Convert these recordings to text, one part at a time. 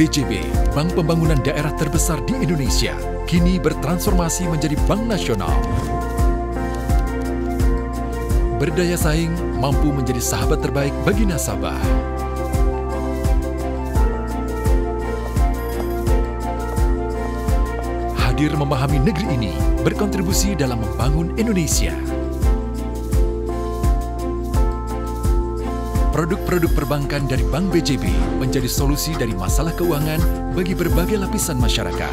BJB, Bank Pembangunan Daerah terbesar di Indonesia, kini bertransformasi menjadi bank nasional. Berdaya saing, mampu menjadi sahabat terbaik bagi nasabah. Hadir memahami negeri ini, berkontribusi dalam membangun Indonesia. Produk-produk perbankan dari Bank BJB menjadi solusi dari masalah keuangan bagi berbagai lapisan masyarakat.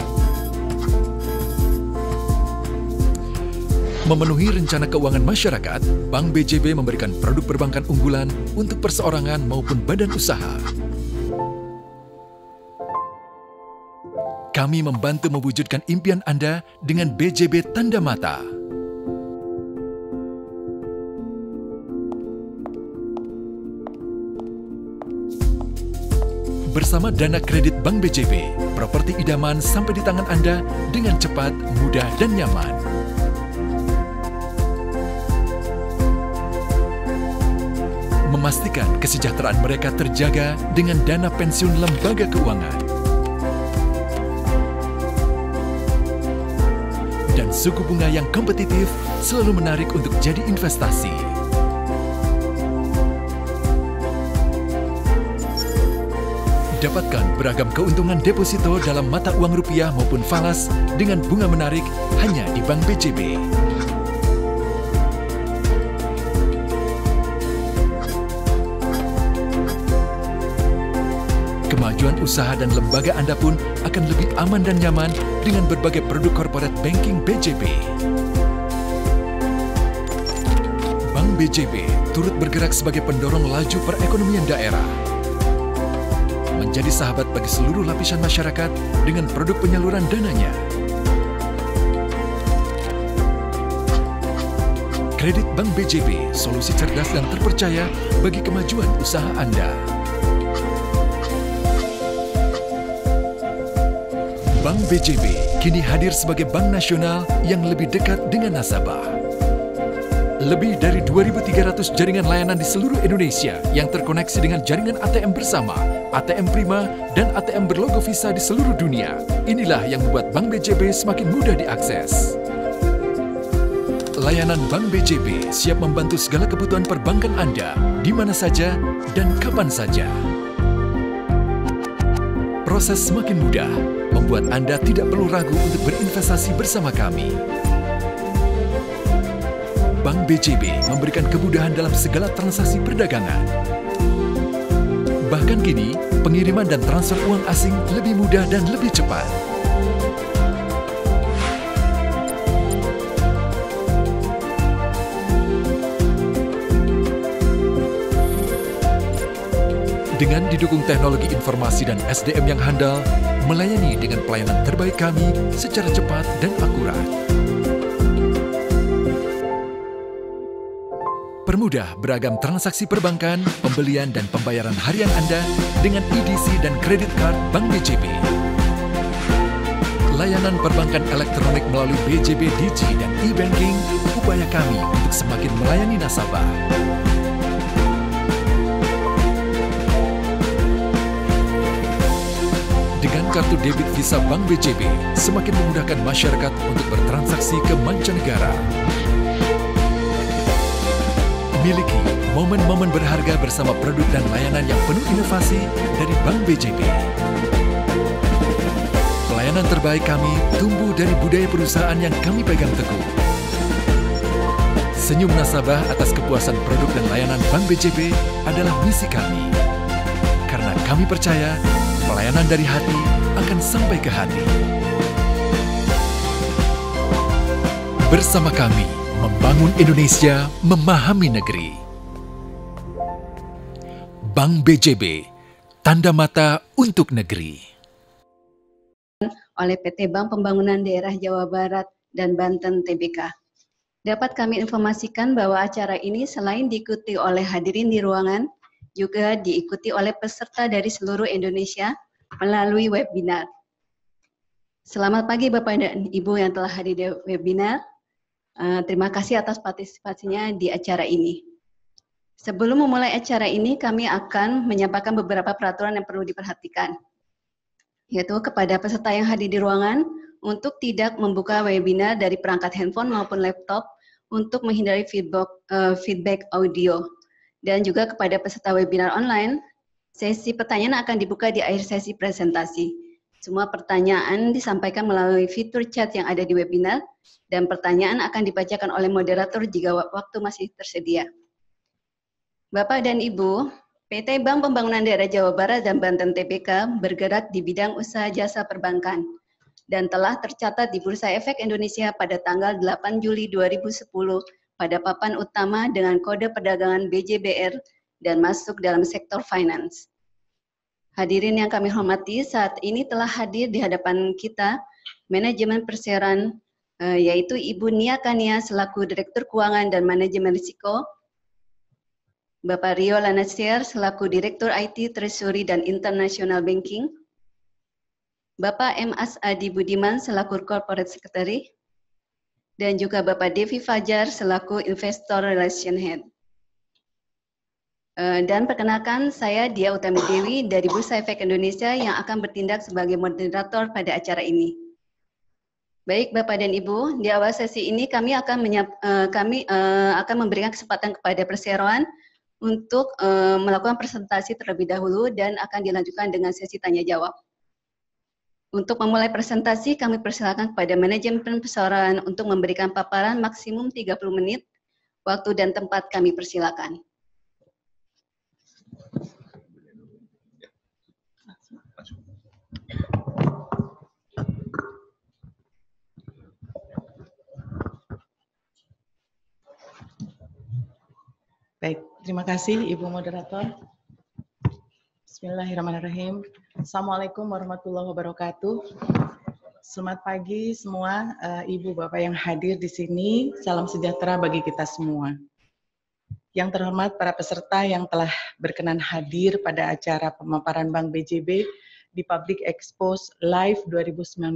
Memenuhi rencana keuangan masyarakat, Bank BJB memberikan produk perbankan unggulan untuk perseorangan maupun badan usaha. Kami membantu mewujudkan impian Anda dengan BJB Tanda Mata. Bersama dana kredit Bank BJB, properti idaman sampai di tangan Anda dengan cepat, mudah, dan nyaman. Memastikan kesejahteraan mereka terjaga dengan dana pensiun lembaga keuangan. Dan suku bunga yang kompetitif selalu menarik untuk jadi investasi. Dapatkan beragam keuntungan deposito dalam mata uang rupiah maupun falas dengan bunga menarik hanya di Bank BJB. Kemajuan usaha dan lembaga Anda pun akan lebih aman dan nyaman dengan berbagai produk corporate banking BJB. Bank BJB turut bergerak sebagai pendorong laju perekonomian daerah menjadi sahabat bagi seluruh lapisan masyarakat dengan produk penyaluran dananya. Kredit Bank BJB, solusi cerdas dan terpercaya bagi kemajuan usaha Anda. Bank BJB kini hadir sebagai bank nasional yang lebih dekat dengan nasabah. Lebih dari 2.300 jaringan layanan di seluruh Indonesia yang terkoneksi dengan jaringan ATM bersama, ATM Prima, dan ATM berlogo Visa di seluruh dunia. Inilah yang membuat Bank BJB semakin mudah diakses. Layanan Bank BJB siap membantu segala kebutuhan perbankan Anda di mana saja dan kapan saja. Proses semakin mudah, membuat Anda tidak perlu ragu untuk berinvestasi bersama kami. Bank BJB memberikan kemudahan dalam segala transaksi perdagangan. Bahkan kini, pengiriman dan transfer uang asing lebih mudah dan lebih cepat. Dengan didukung teknologi informasi dan SDM yang handal, melayani dengan pelayanan terbaik kami secara cepat dan akurat. Permudah beragam transaksi perbankan, pembelian dan pembayaran harian Anda dengan EDC dan kredit card Bank BJB. Layanan perbankan elektronik melalui BJB Digi dan e-banking, upaya kami untuk semakin melayani nasabah. Dengan kartu debit Visa Bank BJB, semakin memudahkan masyarakat untuk bertransaksi ke mancanegara. Miliki momen-momen berharga bersama produk dan layanan yang penuh inovasi dari Bank BJB. Pelayanan terbaik kami tumbuh dari budaya perusahaan yang kami pegang teguh. Senyum nasabah atas kepuasan produk dan layanan Bank BJB adalah misi kami. Karena kami percaya pelayanan dari hati akan sampai ke hati. Bersama kami, Membangun Indonesia, memahami negeri. Bank BJB, tanda mata untuk negeri. Oleh PT Bank Pembangunan Daerah Jawa Barat dan Banten TBK. Dapat kami informasikan bahwa acara ini selain diikuti oleh hadirin di ruangan, juga diikuti oleh peserta dari seluruh Indonesia melalui webinar. Selamat pagi Bapak dan Ibu yang telah hadir di webinar. Uh, terima kasih atas partisipasinya di acara ini. Sebelum memulai acara ini, kami akan menyampaikan beberapa peraturan yang perlu diperhatikan. yaitu kepada peserta yang hadir di ruangan untuk tidak membuka webinar dari perangkat handphone maupun laptop untuk menghindari feedback, uh, feedback audio. Dan juga kepada peserta webinar online, sesi pertanyaan akan dibuka di akhir sesi presentasi. Semua pertanyaan disampaikan melalui fitur chat yang ada di webinar, dan pertanyaan akan dibacakan oleh moderator jika waktu masih tersedia. Bapak dan Ibu, PT Bank Pembangunan Daerah Jawa Barat dan Banten TBK bergerak di bidang usaha jasa perbankan dan telah tercatat di Bursa Efek Indonesia pada tanggal 8 Juli 2010 pada papan utama dengan kode perdagangan BJBR dan masuk dalam sektor finance. Hadirin yang kami hormati, saat ini telah hadir di hadapan kita manajemen perseroan eh, yaitu Ibu Nia Kania selaku Direktur Keuangan dan Manajemen Risiko, Bapak Rio Lanasier selaku Direktur IT, Treasury, dan International Banking, Bapak M. Asadi Budiman selaku Corporate Secretary, dan juga Bapak Devi Fajar selaku Investor Relation Head. Eh, dan perkenalkan saya Dia Utami Dewi dari Bursa Efek Indonesia yang akan bertindak sebagai moderator pada acara ini. Baik Bapak dan Ibu, di awal sesi ini kami akan menyap, uh, kami uh, akan memberikan kesempatan kepada perseroan untuk melakukan presentasi terlebih dahulu dan akan dilanjutkan dengan sesi tanya jawab. Untuk memulai presentasi, kami persilakan kepada manajemen perseroan untuk memberikan paparan maksimum 30 menit. Waktu dan tempat kami persilakan. Baik, terima kasih Ibu Moderator. Bismillahirrahmanirrahim. Assalamualaikum warahmatullahi wabarakatuh. Selamat pagi semua uh, Ibu Bapak yang hadir di sini. Salam sejahtera bagi kita semua. Yang terhormat para peserta yang telah berkenan hadir pada acara pemaparan Bank BJB di Public Expose Live 2019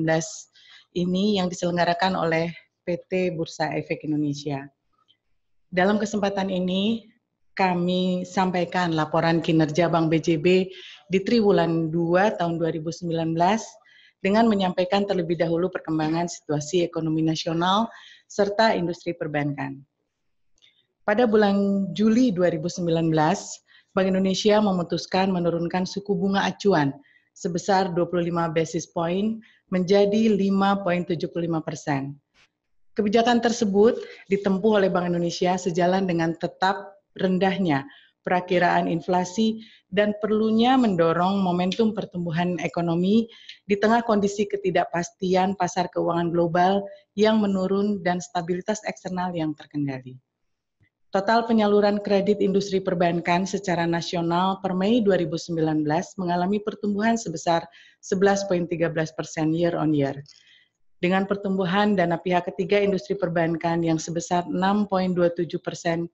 ini yang diselenggarakan oleh PT Bursa Efek Indonesia. Dalam kesempatan ini, kami sampaikan laporan kinerja Bank BJB di triwulan 2 tahun 2019 dengan menyampaikan terlebih dahulu perkembangan situasi ekonomi nasional serta industri perbankan. Pada bulan Juli 2019, Bank Indonesia memutuskan menurunkan suku bunga acuan sebesar 25 basis point menjadi 5.75 persen. Kebijakan tersebut ditempuh oleh Bank Indonesia sejalan dengan tetap rendahnya perakiraan inflasi dan perlunya mendorong momentum pertumbuhan ekonomi di tengah kondisi ketidakpastian pasar keuangan global yang menurun dan stabilitas eksternal yang terkendali. Total penyaluran kredit industri perbankan secara nasional per Mei 2019 mengalami pertumbuhan sebesar 11,13 persen year on year. Dengan pertumbuhan dana pihak ketiga industri perbankan yang sebesar 6,27 persen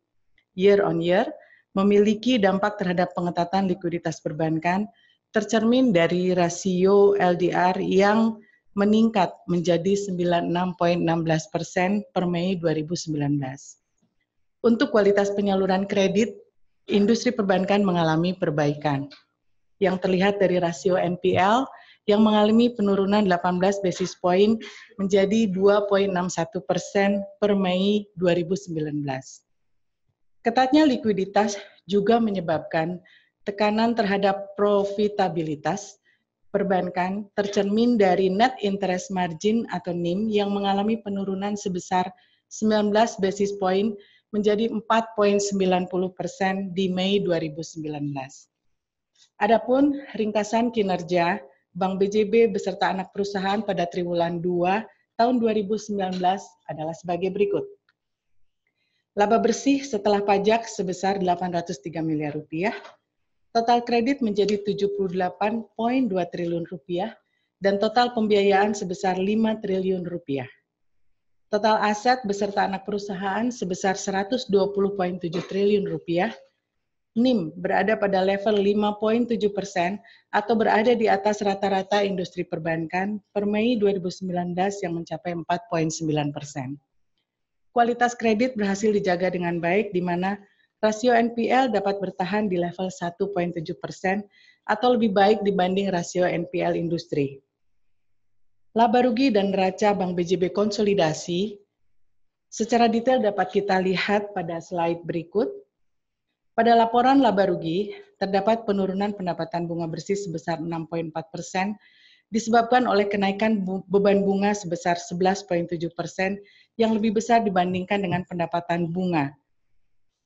year on year memiliki dampak terhadap pengetatan likuiditas perbankan tercermin dari rasio LDR yang meningkat menjadi 96,16 persen per Mei 2019. Untuk kualitas penyaluran kredit, industri perbankan mengalami perbaikan. Yang terlihat dari rasio NPL yang mengalami penurunan 18 basis point menjadi 2,61 persen per Mei 2019. Ketatnya likuiditas juga menyebabkan tekanan terhadap profitabilitas perbankan tercermin dari net interest margin atau NIM yang mengalami penurunan sebesar 19 basis point menjadi 4,90 persen di Mei 2019. Adapun ringkasan kinerja Bank BJB beserta anak perusahaan pada triwulan 2 tahun 2019 adalah sebagai berikut. Laba bersih setelah pajak sebesar 803 miliar rupiah. Total kredit menjadi 78,2 triliun rupiah dan total pembiayaan sebesar 5 triliun rupiah. Total aset beserta anak perusahaan sebesar 120,7 triliun rupiah. NIM berada pada level 5,7 persen atau berada di atas rata-rata industri perbankan per Mei 2019 yang mencapai 4,9 persen kualitas kredit berhasil dijaga dengan baik, di mana rasio NPL dapat bertahan di level 1.7 persen atau lebih baik dibanding rasio NPL industri. Laba rugi dan neraca Bank BJB konsolidasi secara detail dapat kita lihat pada slide berikut. Pada laporan laba rugi, terdapat penurunan pendapatan bunga bersih sebesar 6,4 persen disebabkan oleh kenaikan beban bunga sebesar 11,7 persen yang lebih besar dibandingkan dengan pendapatan bunga.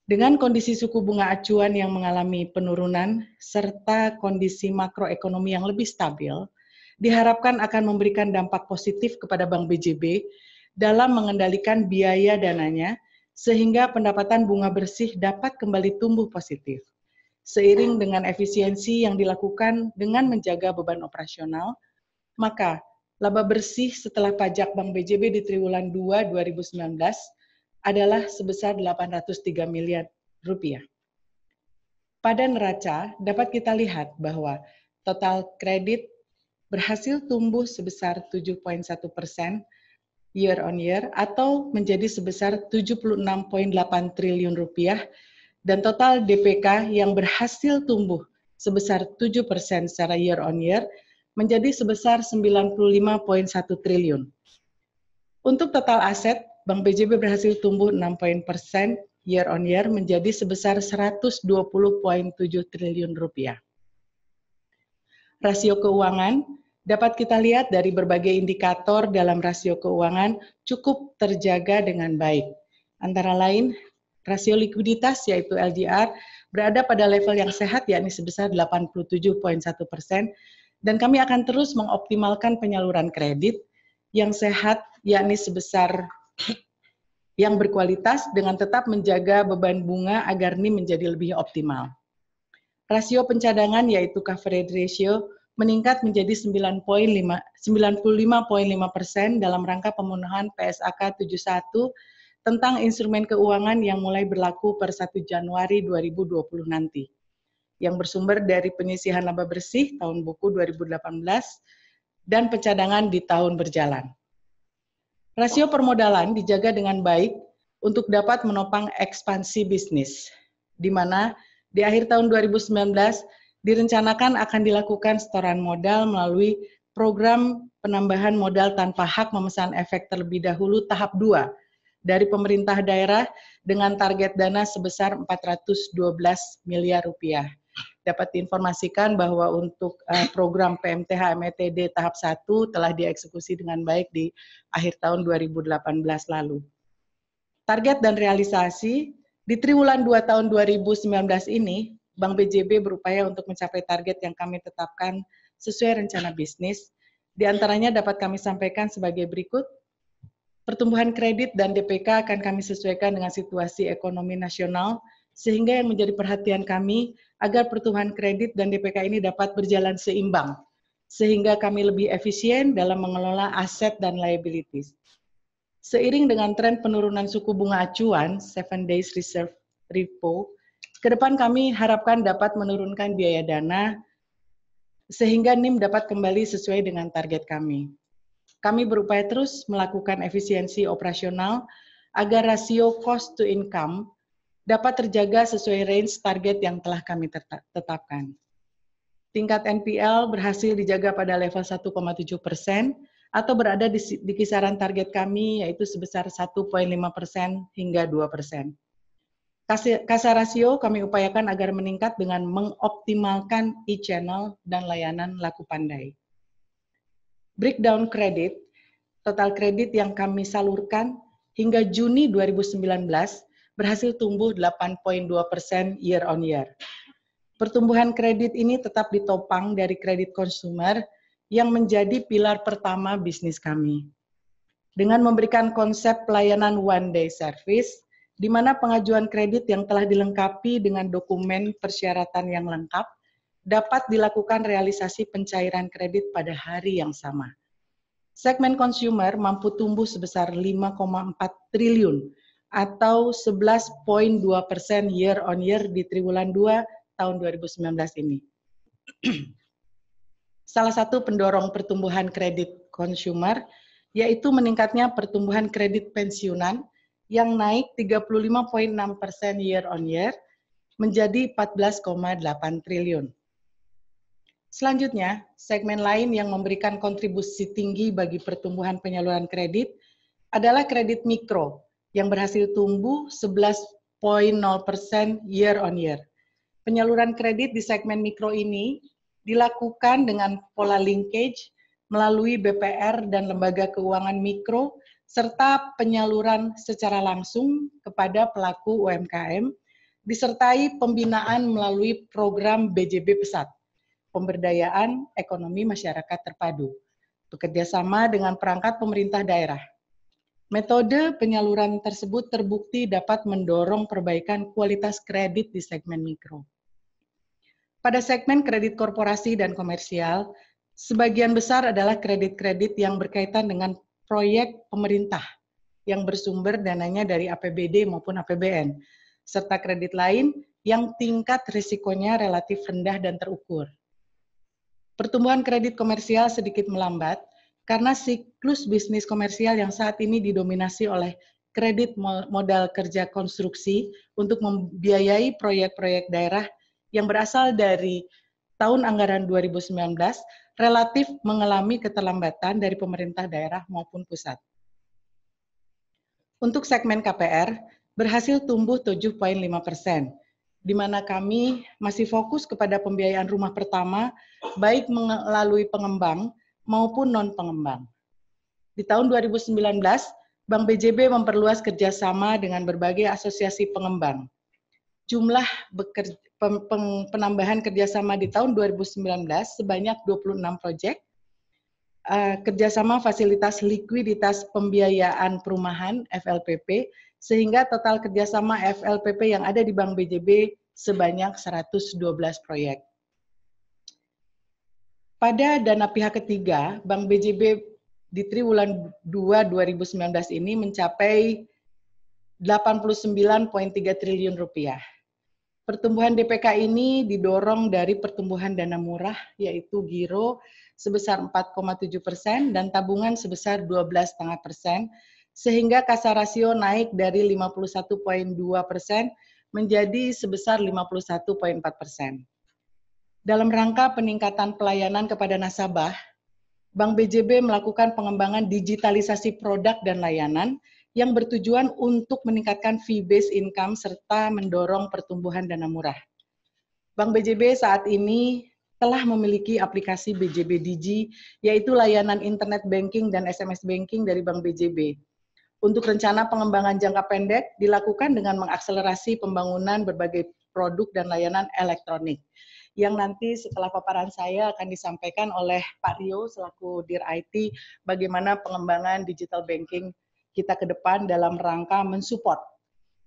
Dengan kondisi suku bunga acuan yang mengalami penurunan serta kondisi makroekonomi yang lebih stabil, diharapkan akan memberikan dampak positif kepada Bank BJB dalam mengendalikan biaya dananya sehingga pendapatan bunga bersih dapat kembali tumbuh positif. Seiring dengan efisiensi yang dilakukan dengan menjaga beban operasional, maka laba bersih setelah pajak Bank BJB di triwulan 2 2019 adalah sebesar 803 miliar rupiah. Pada neraca dapat kita lihat bahwa total kredit berhasil tumbuh sebesar 7,1 persen year on year atau menjadi sebesar 76,8 triliun rupiah dan total DPK yang berhasil tumbuh sebesar 7 persen secara year on year menjadi sebesar 95,1 triliun. Untuk total aset, Bank BJB berhasil tumbuh 6 poin persen year on year menjadi sebesar 120,7 triliun rupiah. Rasio keuangan dapat kita lihat dari berbagai indikator dalam rasio keuangan cukup terjaga dengan baik. Antara lain, rasio likuiditas yaitu LDR berada pada level yang sehat yakni sebesar 87,1 persen dan kami akan terus mengoptimalkan penyaluran kredit yang sehat, yakni sebesar yang berkualitas dengan tetap menjaga beban bunga agar ini menjadi lebih optimal. Rasio pencadangan yaitu coverage ratio meningkat menjadi 9.5 95.5 persen dalam rangka pemenuhan PSAK 71 tentang instrumen keuangan yang mulai berlaku per 1 Januari 2020 nanti yang bersumber dari penyisihan laba bersih tahun buku 2018 dan pencadangan di tahun berjalan. Rasio permodalan dijaga dengan baik untuk dapat menopang ekspansi bisnis, di mana di akhir tahun 2019 direncanakan akan dilakukan setoran modal melalui program penambahan modal tanpa hak memesan efek terlebih dahulu tahap 2 dari pemerintah daerah dengan target dana sebesar 412 miliar rupiah dapat diinformasikan bahwa untuk uh, program PMTH METD tahap 1 telah dieksekusi dengan baik di akhir tahun 2018 lalu. Target dan realisasi di triwulan 2 tahun 2019 ini, Bank BJB berupaya untuk mencapai target yang kami tetapkan sesuai rencana bisnis. Di antaranya dapat kami sampaikan sebagai berikut. Pertumbuhan kredit dan DPK akan kami sesuaikan dengan situasi ekonomi nasional, sehingga yang menjadi perhatian kami agar pertumbuhan kredit dan DPK ini dapat berjalan seimbang, sehingga kami lebih efisien dalam mengelola aset dan liabilities. Seiring dengan tren penurunan suku bunga acuan, 7 days reserve repo, ke depan kami harapkan dapat menurunkan biaya dana, sehingga NIM dapat kembali sesuai dengan target kami. Kami berupaya terus melakukan efisiensi operasional agar rasio cost to income dapat terjaga sesuai range target yang telah kami tetapkan. Tingkat NPL berhasil dijaga pada level 1,7 persen atau berada di, di kisaran target kami yaitu sebesar 1,5 persen hingga 2 persen. Kasa rasio kami upayakan agar meningkat dengan mengoptimalkan e-channel dan layanan laku pandai. Breakdown kredit, total kredit yang kami salurkan hingga Juni 2019 berhasil tumbuh 8.2 persen year on year. Pertumbuhan kredit ini tetap ditopang dari kredit konsumer yang menjadi pilar pertama bisnis kami. Dengan memberikan konsep pelayanan one day service, di mana pengajuan kredit yang telah dilengkapi dengan dokumen persyaratan yang lengkap dapat dilakukan realisasi pencairan kredit pada hari yang sama. Segmen consumer mampu tumbuh sebesar 5,4 triliun atau 11.2 persen year on year di triwulan 2 tahun 2019 ini. Salah satu pendorong pertumbuhan kredit konsumer yaitu meningkatnya pertumbuhan kredit pensiunan yang naik 35.6 persen year on year menjadi 14,8 triliun. Selanjutnya, segmen lain yang memberikan kontribusi tinggi bagi pertumbuhan penyaluran kredit adalah kredit mikro yang berhasil tumbuh 11,0 persen year on year. Penyaluran kredit di segmen mikro ini dilakukan dengan pola linkage melalui BPR dan lembaga keuangan mikro serta penyaluran secara langsung kepada pelaku UMKM disertai pembinaan melalui program BJB Pesat pemberdayaan ekonomi masyarakat terpadu, bekerja sama dengan perangkat pemerintah daerah. Metode penyaluran tersebut terbukti dapat mendorong perbaikan kualitas kredit di segmen mikro. Pada segmen kredit korporasi dan komersial, sebagian besar adalah kredit-kredit yang berkaitan dengan proyek pemerintah yang bersumber dananya dari APBD maupun APBN, serta kredit lain yang tingkat risikonya relatif rendah dan terukur. Pertumbuhan kredit komersial sedikit melambat karena siklus bisnis komersial yang saat ini didominasi oleh kredit modal kerja konstruksi untuk membiayai proyek-proyek daerah yang berasal dari tahun anggaran 2019 relatif mengalami keterlambatan dari pemerintah daerah maupun pusat. Untuk segmen KPR, berhasil tumbuh 7,5 persen, di mana kami masih fokus kepada pembiayaan rumah pertama, baik melalui pengembang maupun non-pengembang. Di tahun 2019, Bank BJB memperluas kerjasama dengan berbagai asosiasi pengembang. Jumlah penambahan kerjasama di tahun 2019 sebanyak 26 proyek, uh, kerjasama fasilitas likuiditas pembiayaan perumahan FLPP sehingga total kerjasama FLPP yang ada di Bank BJB sebanyak 112 proyek. Pada dana pihak ketiga, Bank BJB di triwulan 2 2019 ini mencapai 89,3 triliun rupiah. Pertumbuhan DPK ini didorong dari pertumbuhan dana murah, yaitu giro sebesar 4,7 persen dan tabungan sebesar 12,5 persen, sehingga kasa rasio naik dari 51,2 persen menjadi sebesar 51,4 persen. Dalam rangka peningkatan pelayanan kepada nasabah, Bank BJB melakukan pengembangan digitalisasi produk dan layanan yang bertujuan untuk meningkatkan fee-based income serta mendorong pertumbuhan dana murah. Bank BJB saat ini telah memiliki aplikasi BJB Digi, yaitu layanan internet banking dan SMS banking dari Bank BJB. Untuk rencana pengembangan jangka pendek dilakukan dengan mengakselerasi pembangunan berbagai produk dan layanan elektronik yang nanti setelah paparan saya akan disampaikan oleh Pak Rio selaku Dir IT bagaimana pengembangan digital banking kita ke depan dalam rangka mensupport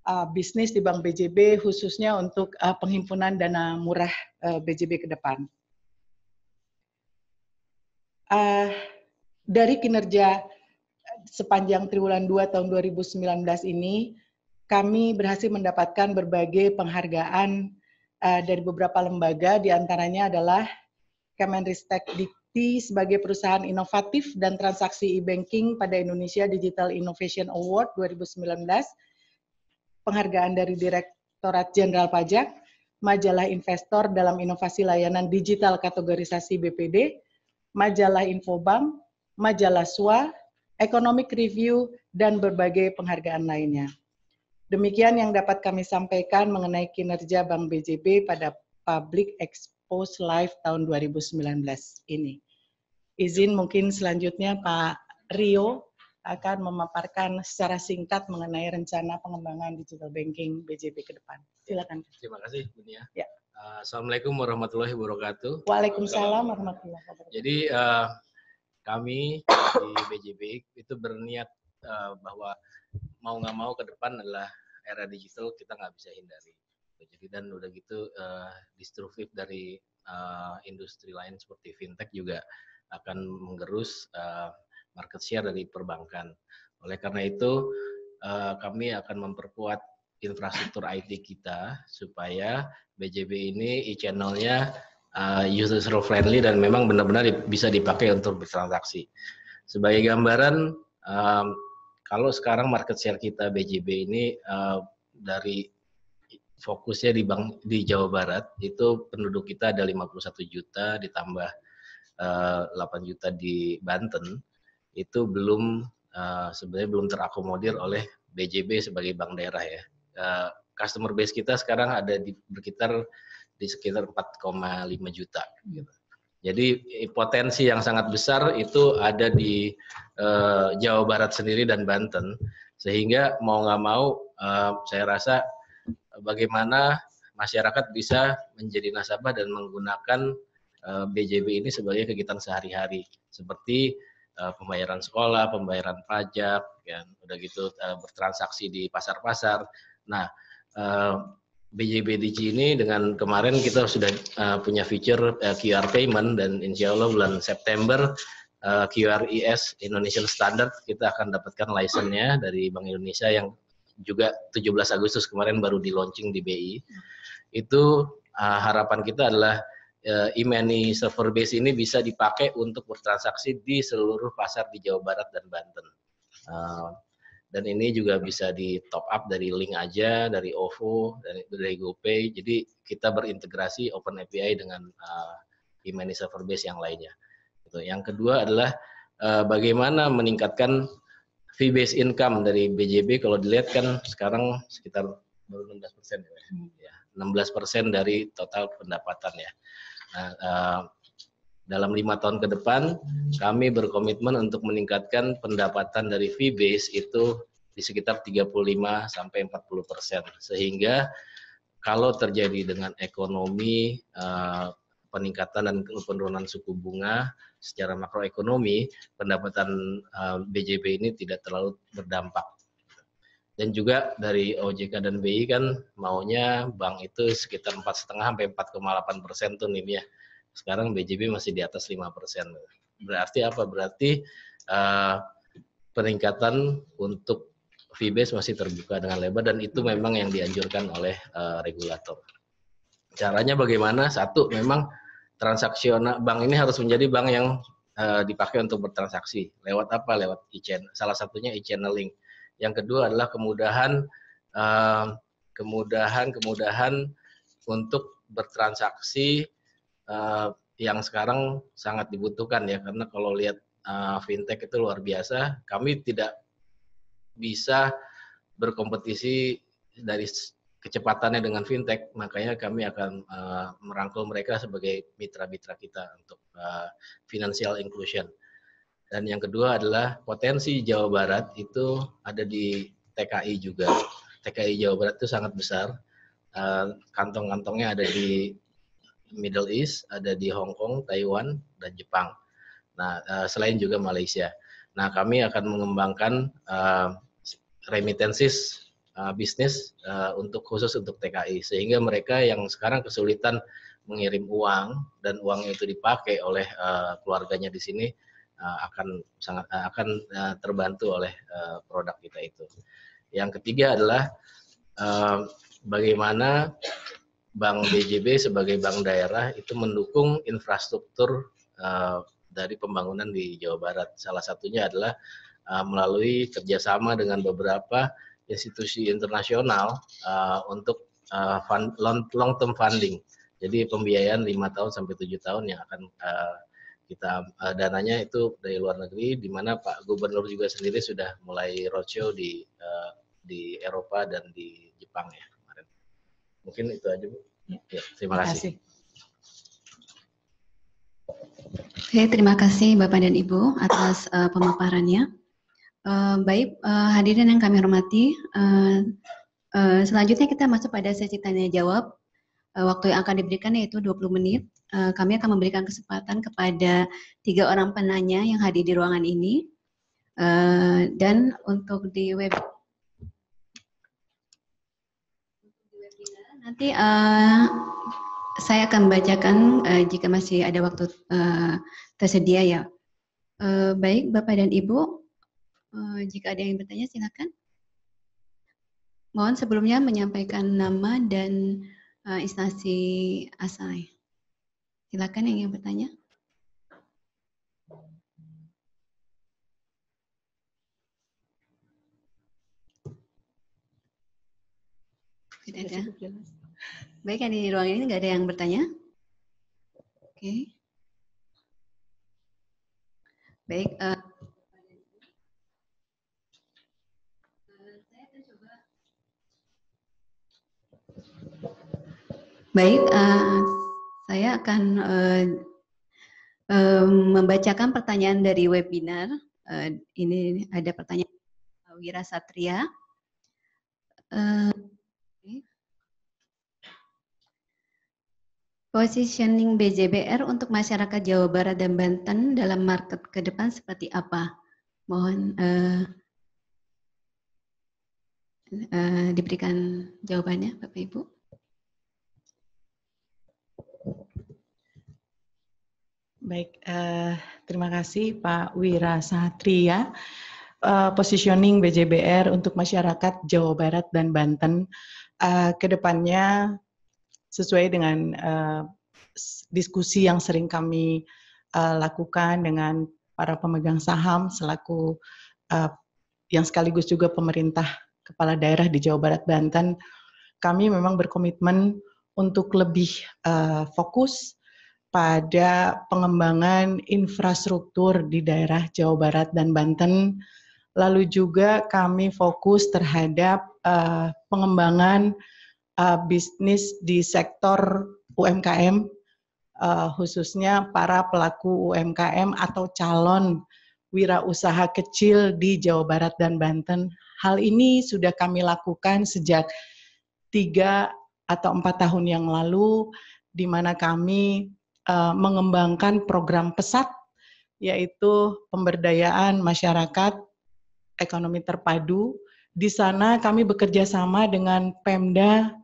uh, bisnis di Bank BJB khususnya untuk uh, penghimpunan dana murah uh, BJB ke depan. Uh, dari kinerja sepanjang triwulan 2 tahun 2019 ini, kami berhasil mendapatkan berbagai penghargaan uh, dari beberapa lembaga, di antaranya adalah Kemenristek Dikti sebagai perusahaan inovatif dan transaksi e-banking pada Indonesia Digital Innovation Award 2019, penghargaan dari Direktorat Jenderal Pajak, majalah investor dalam inovasi layanan digital kategorisasi BPD, majalah Infobank, majalah SWA, economic review, dan berbagai penghargaan lainnya. Demikian yang dapat kami sampaikan mengenai kinerja Bank BJB pada Public Expose Live tahun 2019 ini. Izin mungkin selanjutnya Pak Rio akan memaparkan secara singkat mengenai rencana pengembangan digital banking BJB ke depan. Silakan. Terima kasih, Bu Nia. Ya. Assalamualaikum warahmatullahi wabarakatuh. Waalaikumsalam warahmatullahi wabarakatuh. Jadi uh, kami di BJB itu berniat uh, bahwa mau nggak mau ke depan adalah era digital kita nggak bisa hindari. Jadi dan udah gitu uh, destruktif dari uh, industri lain seperti fintech juga akan menggerus uh, market share dari perbankan. Oleh karena itu uh, kami akan memperkuat infrastruktur IT kita supaya BJB ini e-channelnya uh, user friendly dan memang benar-benar bisa dipakai untuk bertransaksi. Sebagai gambaran, um, kalau sekarang market share kita BJB ini uh, dari fokusnya di Bank di Jawa Barat itu penduduk kita ada 51 juta ditambah uh, 8 juta di Banten itu belum uh, sebenarnya belum terakomodir oleh BJB sebagai bank daerah ya. Uh, customer base kita sekarang ada di berkitar di sekitar 4,5 juta gitu. Jadi potensi yang sangat besar itu ada di uh, Jawa Barat sendiri dan Banten, sehingga mau nggak mau uh, saya rasa bagaimana masyarakat bisa menjadi nasabah dan menggunakan uh, eh, BJB ini sebagai kegiatan sehari-hari, seperti uh, pembayaran sekolah, pembayaran pajak, kan, udah gitu uh, bertransaksi di pasar-pasar. Nah, BJBDG ini dengan kemarin kita sudah uh, punya feature uh, QR payment dan insya Allah bulan September uh, QRIS Indonesian Standard kita akan dapatkan license-nya dari Bank Indonesia yang juga 17 Agustus kemarin baru di launching di BI. Itu uh, harapan kita adalah uh, e-money server base ini bisa dipakai untuk bertransaksi di seluruh pasar di Jawa Barat dan Banten. Uh, dan ini juga bisa di top up dari link aja dari OVO dari dari GoPay. Jadi kita berintegrasi open API dengan uh, e-money server base yang lainnya. Gitu. yang kedua adalah uh, bagaimana meningkatkan fee based income dari BJB kalau dilihat kan sekarang sekitar baru 16 persen ya, hmm. ya 16 persen dari total pendapatan ya. Nah, uh, dalam lima tahun ke depan kami berkomitmen untuk meningkatkan pendapatan dari fee base itu di sekitar 35 sampai 40 persen. Sehingga kalau terjadi dengan ekonomi uh, peningkatan dan penurunan suku bunga secara makroekonomi pendapatan uh, eh, BJB ini tidak terlalu berdampak. Dan juga dari OJK dan BI kan maunya bank itu sekitar empat setengah sampai 4,8 persen tuh nih ya sekarang BJB masih di atas 5 persen. Berarti apa? Berarti uh, peningkatan untuk fee base masih terbuka dengan lebar dan itu memang yang dianjurkan oleh uh, regulator. Caranya bagaimana? Satu, memang transaksional bank ini harus menjadi bank yang uh, dipakai untuk bertransaksi. Lewat apa? Lewat e-channel. Salah satunya e-channeling. Yang kedua adalah kemudahan uh, kemudahan kemudahan untuk bertransaksi uh, yang sekarang sangat dibutuhkan ya karena kalau lihat uh, fintech itu luar biasa kami tidak bisa berkompetisi dari kecepatannya dengan fintech. Makanya kami akan uh, merangkul mereka sebagai mitra-mitra kita untuk uh, financial inclusion. Dan yang kedua adalah potensi Jawa Barat itu ada di TKI juga. TKI Jawa Barat itu sangat besar. Uh, kantong-kantongnya ada di Middle East, ada di Hong Kong, Taiwan, dan Jepang. Nah, uh, selain juga Malaysia. Nah, kami akan mengembangkan uh, remittances uh, bisnis uh, untuk khusus untuk TKI sehingga mereka yang sekarang kesulitan mengirim uang dan uangnya itu dipakai oleh uh, keluarganya di sini akan sangat akan terbantu oleh produk kita itu. Yang ketiga adalah bagaimana Bank BJB sebagai bank daerah itu mendukung infrastruktur uh, dari pembangunan di Jawa Barat. Salah satunya adalah uh, melalui kerjasama dengan beberapa institusi internasional uh, untuk uh, fund, long, long term funding. Jadi pembiayaan lima tahun sampai tujuh tahun yang akan uh, kita uh, dananya itu dari luar negeri, di mana Pak Gubernur juga sendiri sudah mulai roadshow di uh, di Eropa dan di Jepang ya. Mungkin itu aja, Bu. Ya, ya terima kasih. Oke, terima kasih Bapak dan Ibu atas uh, pemaparannya. Uh, baik, uh, hadirin yang kami hormati, uh, uh, selanjutnya kita masuk pada sesi tanya jawab. Uh, waktu yang akan diberikan yaitu 20 menit. Uh, kami akan memberikan kesempatan kepada tiga orang penanya yang hadir di ruangan ini. Uh, dan untuk di web Nanti uh, saya akan bacakan uh, jika masih ada waktu uh, tersedia ya. Uh, baik, Bapak dan Ibu, uh, jika ada yang bertanya silakan. Mohon sebelumnya menyampaikan nama dan uh, instansi asal Silakan yang ingin bertanya. Tidak ada. Baik, yang di ruangan ini nggak ada yang bertanya? Oke. Baik. Uh, Baik, uh, saya akan uh, uh, membacakan pertanyaan dari webinar. Uh, ini ada pertanyaan Wira Satria. Uh, Positioning BJBR untuk masyarakat Jawa Barat dan Banten dalam market ke depan seperti apa? Mohon uh, uh, diberikan jawabannya, Bapak Ibu. Baik, uh, terima kasih Pak Wira Satria. Uh, positioning BJBR untuk masyarakat Jawa Barat dan Banten uh, ke depannya sesuai dengan uh, diskusi yang sering kami uh, lakukan dengan para pemegang saham selaku uh, yang sekaligus juga pemerintah kepala daerah di Jawa Barat Banten, kami memang berkomitmen untuk lebih uh, fokus pada pengembangan infrastruktur di daerah Jawa Barat dan Banten. Lalu juga kami fokus terhadap uh, pengembangan uh, bisnis di sektor UMKM, uh, khususnya para pelaku UMKM atau calon wirausaha kecil di Jawa Barat dan Banten. Hal ini sudah kami lakukan sejak tiga atau empat tahun yang lalu, di mana kami uh, mengembangkan program pesat yaitu pemberdayaan masyarakat ekonomi terpadu. Di sana kami bekerja sama dengan Pemda,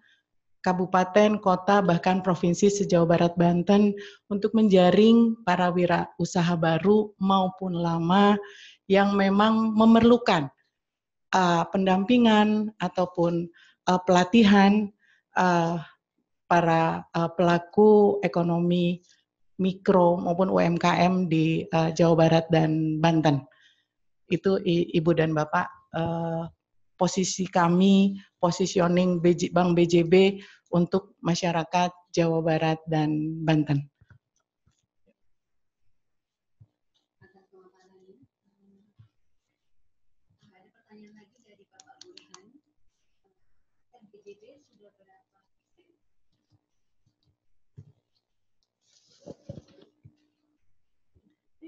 kabupaten, kota, bahkan provinsi sejauh Barat Banten untuk menjaring para wira usaha baru maupun lama yang memang memerlukan uh, pendampingan ataupun uh, pelatihan uh, para uh, pelaku ekonomi mikro maupun UMKM di uh, Jawa Barat dan Banten. Itu Ibu dan Bapak uh, posisi kami, positioning Bank BJB untuk masyarakat Jawa Barat dan Banten.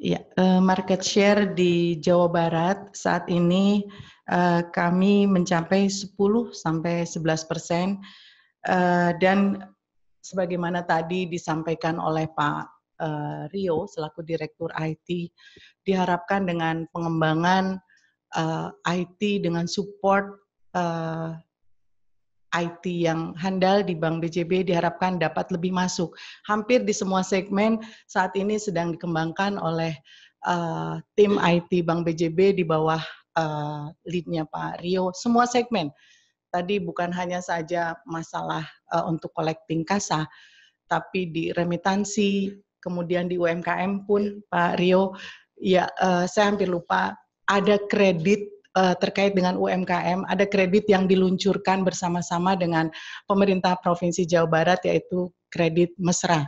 Ya, market share di Jawa Barat saat ini uh, kami mencapai 10 sampai 11 persen uh, dan sebagaimana tadi disampaikan oleh Pak uh, Rio selaku Direktur IT, diharapkan dengan pengembangan IT dengan support IT yang handal di Bank BJB diharapkan dapat lebih masuk. Hampir di semua segmen saat ini sedang dikembangkan oleh uh, tim IT Bank BJB di bawah uh, lead-nya Pak Rio. Semua segmen. Tadi bukan hanya saja masalah uh, untuk collecting kasa, tapi di remitansi, kemudian di UMKM pun Pak Rio, ya uh, saya hampir lupa ada kredit uh, terkait dengan UMKM, ada kredit yang diluncurkan bersama-sama dengan pemerintah Provinsi Jawa Barat yaitu kredit mesra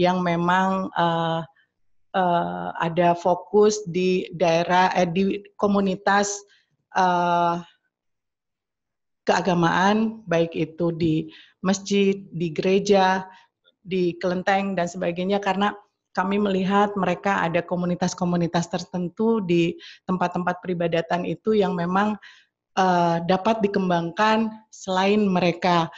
yang memang uh, uh, ada fokus di daerah eh, di komunitas uh, keagamaan baik itu di masjid, di gereja, di kelenteng dan sebagainya karena kami melihat mereka ada komunitas-komunitas tertentu di tempat-tempat peribadatan itu yang memang uh, dapat dikembangkan selain mereka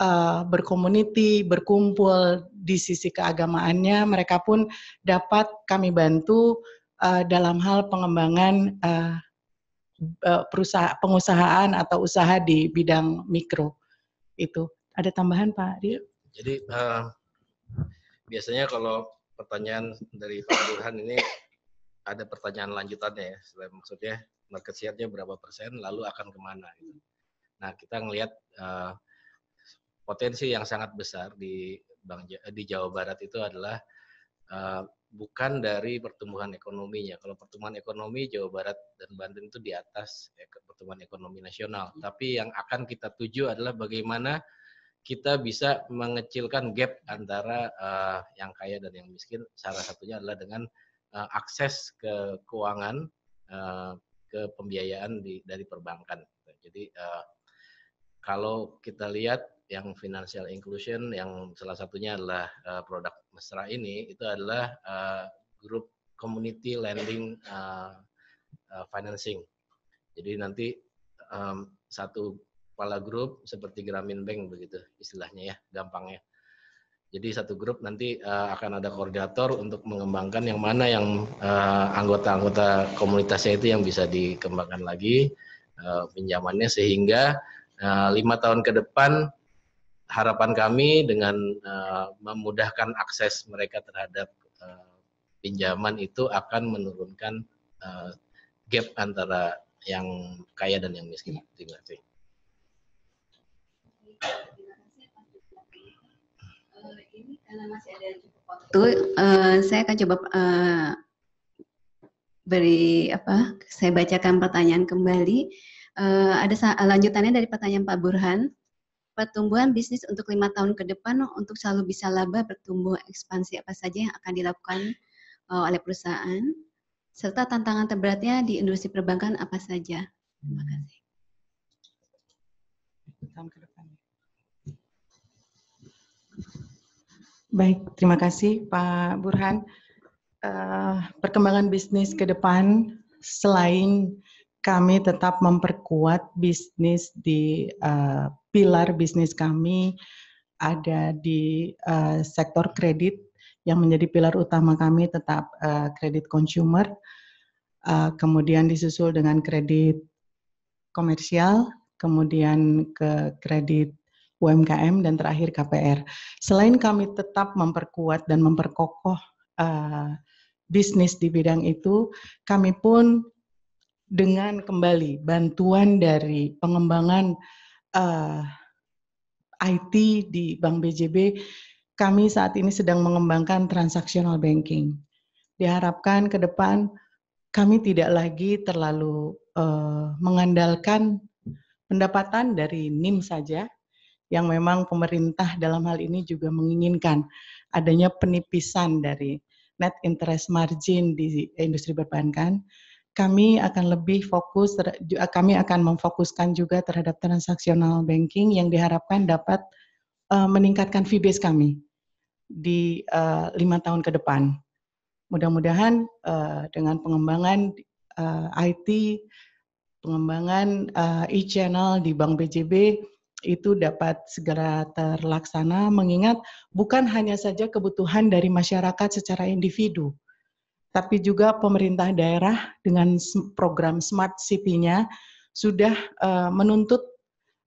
uh, berkomuniti, berkumpul di sisi keagamaannya, mereka pun dapat kami bantu uh, dalam hal pengembangan uh, perusahaan pengusahaan atau usaha di bidang mikro itu. Ada tambahan Pak Rio? Jadi uh, biasanya kalau pertanyaan dari Pak Burhan ini ada pertanyaan lanjutannya ya. Maksudnya market share-nya berapa persen, lalu akan ke mana? Gitu. Nah kita ngelihat uh, potensi yang sangat besar di Bang di Jawa Barat itu adalah uh, bukan dari pertumbuhan ekonominya. Kalau pertumbuhan ekonomi Jawa Barat dan Banten itu di atas pertumbuhan ekonomi nasional. Tapi yang akan kita tuju adalah bagaimana kita bisa mengecilkan gap antara uh, yang kaya dan yang miskin. Salah satunya adalah dengan uh, akses ke keuangan, uh, ke pembiayaan di, dari perbankan. Jadi uh, kalau kita lihat yang financial inclusion yang salah satunya adalah uh, produk mesra ini itu adalah uh, grup community lending uh, uh, financing. Jadi nanti um, satu kepala grup seperti Gramin Bank begitu istilahnya ya, gampangnya. Jadi satu grup nanti uh, akan ada koordinator untuk mengembangkan yang mana yang anggota-anggota uh, komunitasnya itu yang bisa dikembangkan lagi uh, pinjamannya sehingga lima tahun ke depan harapan kami dengan uh, memudahkan akses mereka terhadap uh, pinjaman itu akan menurunkan uh, gap antara yang kaya dan yang miskin. Terima kasih. Uh, saya akan coba uh, beri apa? Saya bacakan pertanyaan kembali. Uh, ada lanjutannya dari pertanyaan Pak Burhan. Pertumbuhan bisnis untuk lima tahun ke depan untuk selalu bisa laba bertumbuh ekspansi apa saja yang akan dilakukan uh, oleh perusahaan serta tantangan terberatnya di industri perbankan apa saja. Terima kasih. Baik, terima kasih Pak Burhan. Uh, perkembangan bisnis ke depan selain kami tetap memperkuat bisnis di uh, pilar bisnis kami ada di uh, sektor kredit yang menjadi pilar utama kami tetap uh, kredit consumer, uh, kemudian disusul dengan kredit komersial, kemudian ke kredit UMKM dan terakhir KPR. Selain kami tetap memperkuat dan memperkokoh uh, bisnis di bidang itu, kami pun dengan kembali bantuan dari pengembangan uh, eh, IT di Bank BJB, kami saat ini sedang mengembangkan transactional banking. Diharapkan ke depan kami tidak lagi terlalu uh, mengandalkan pendapatan dari NIM saja, yang memang pemerintah dalam hal ini juga menginginkan adanya penipisan dari net interest margin di industri perbankan kami akan lebih fokus, kami akan memfokuskan juga terhadap transaksional banking yang diharapkan dapat uh, meningkatkan fee base kami di uh, lima tahun ke depan. Mudah-mudahan uh, dengan pengembangan uh, IT, pengembangan uh, e-channel di Bank BJB itu dapat segera terlaksana mengingat bukan hanya saja kebutuhan dari masyarakat secara individu, tapi juga pemerintah daerah dengan program Smart City-nya sudah uh, menuntut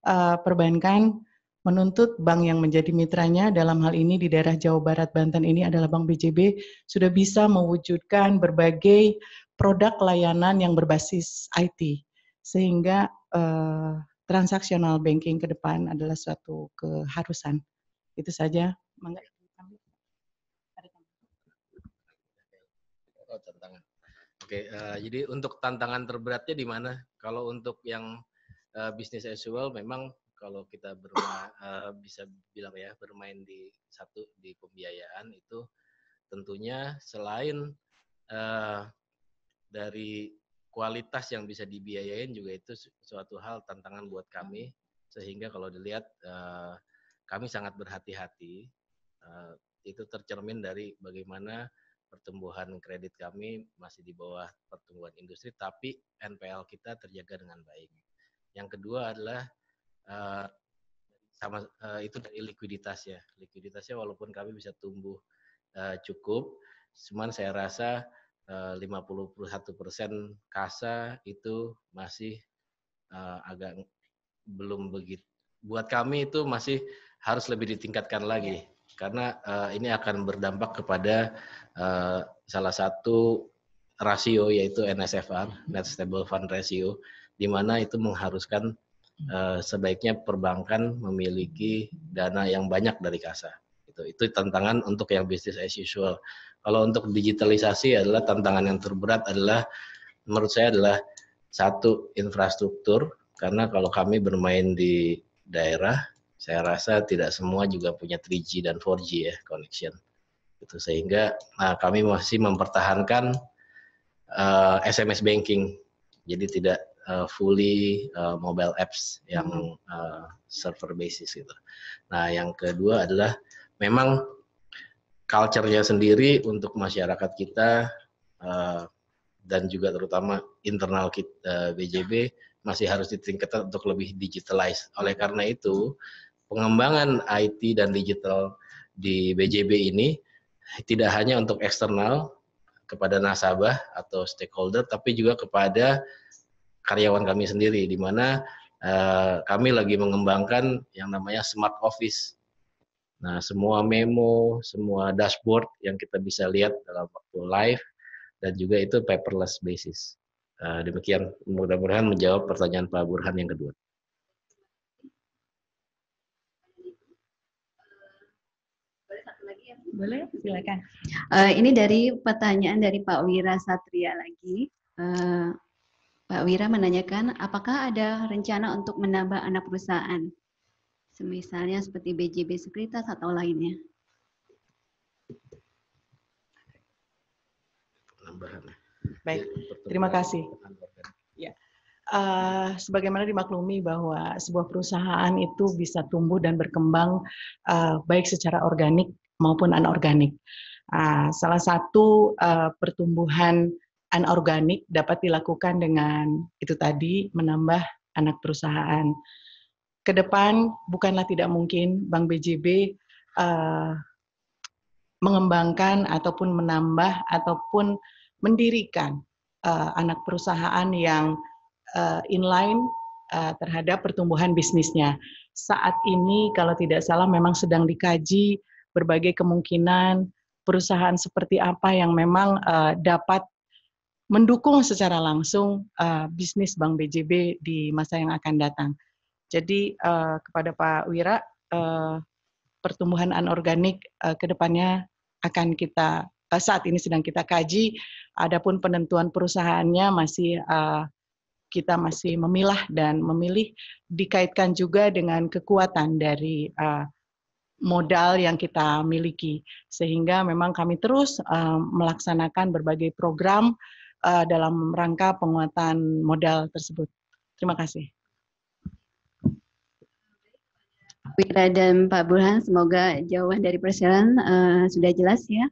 uh, perbankan, menuntut bank yang menjadi mitranya dalam hal ini di daerah Jawa Barat Banten ini adalah Bank BJB sudah bisa mewujudkan berbagai produk layanan yang berbasis IT sehingga uh, transaksional banking ke depan adalah suatu keharusan. Itu saja. Oke, uh, jadi untuk tantangan terberatnya di mana? Kalau untuk yang uh, bisnis as well, memang kalau kita berma, uh, bisa bilang ya bermain di satu di pembiayaan itu tentunya selain uh, dari kualitas yang bisa dibiayain juga itu suatu hal tantangan buat kami sehingga kalau dilihat uh, kami sangat berhati-hati uh, itu tercermin dari bagaimana pertumbuhan kredit kami masih di bawah pertumbuhan industri, tapi NPL kita terjaga dengan baik. Yang kedua adalah uh, sama uh, itu dari likuiditas ya. Likuiditasnya walaupun kami bisa tumbuh uh, cukup, cuman saya rasa uh, 51 persen kasa itu masih uh, agak belum begitu. Buat kami itu masih harus lebih ditingkatkan lagi karena uh, ini akan berdampak kepada uh, salah satu rasio yaitu NSFR (Net Stable Fund Ratio) di mana itu mengharuskan uh, sebaiknya perbankan memiliki dana yang banyak dari kasa. Itu itu tantangan untuk yang bisnis as usual. Kalau untuk digitalisasi adalah tantangan yang terberat adalah menurut saya adalah satu infrastruktur karena kalau kami bermain di daerah saya rasa tidak semua juga punya 3G dan 4G ya connection. Itu sehingga nah, kami masih mempertahankan uh, eh, SMS banking. Jadi tidak uh, fully uh, mobile apps yang uh, server basis gitu. Nah, yang kedua adalah memang culture-nya sendiri untuk masyarakat kita uh, dan juga terutama internal kita BJB masih harus ditingkatkan untuk lebih digitalize. Oleh karena itu, pengembangan IT dan digital di BJB ini tidak hanya untuk eksternal kepada nasabah atau stakeholder, tapi juga kepada karyawan kami sendiri, di mana uh, kami lagi mengembangkan yang namanya smart office. Nah, semua memo, semua dashboard yang kita bisa lihat dalam waktu live, dan juga itu paperless basis. Uh, demikian, mudah-mudahan menjawab pertanyaan Pak Burhan yang kedua. Boleh, silakan. Uh, ini dari pertanyaan dari Pak Wira Satria lagi. Uh, Pak Wira menanyakan, apakah ada rencana untuk menambah anak perusahaan? Semisalnya seperti BJB Sekuritas atau lainnya. Baik, terima kasih. Ya. Uh, sebagaimana dimaklumi bahwa sebuah perusahaan itu bisa tumbuh dan berkembang uh, baik secara organik maupun anorganik. Uh, salah satu uh, pertumbuhan anorganik dapat dilakukan dengan itu tadi menambah anak perusahaan. Ke depan bukanlah tidak mungkin Bank BJB uh, mengembangkan ataupun menambah ataupun mendirikan uh, anak perusahaan yang inline terhadap pertumbuhan bisnisnya. Saat ini kalau tidak salah memang sedang dikaji berbagai kemungkinan perusahaan seperti apa yang memang uh, dapat mendukung secara langsung uh, bisnis Bank BJB di masa yang akan datang. Jadi uh, kepada Pak Wira, uh, pertumbuhan anorganik uh, ke depannya akan kita uh, saat ini sedang kita kaji. Adapun penentuan perusahaannya masih uh, kita masih memilah dan memilih dikaitkan juga dengan kekuatan dari uh, modal yang kita miliki sehingga memang kami terus uh, melaksanakan berbagai program uh, dalam rangka penguatan modal tersebut. Terima kasih. Wira dan Pak Burhan, semoga jawaban dari persiapan uh, sudah jelas ya.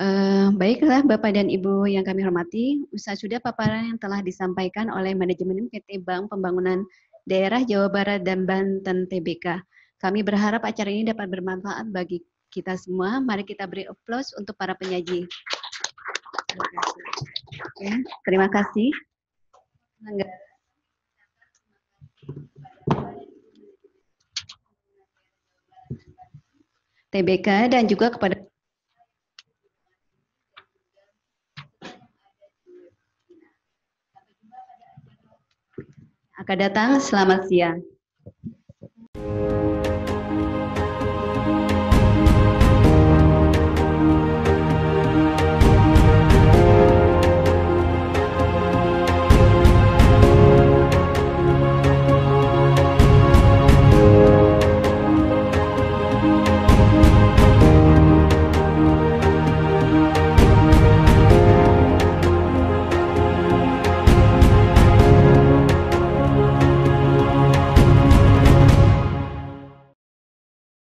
Uh, baiklah Bapak dan Ibu yang kami hormati, usai sudah paparan yang telah disampaikan oleh manajemen PT Bank Pembangunan Daerah Jawa Barat dan Banten TBK. Kami berharap acara ini dapat bermanfaat bagi kita semua. Mari kita beri aplaus untuk para penyaji. Terima kasih. TBK dan juga kepada akan datang. Selamat siang.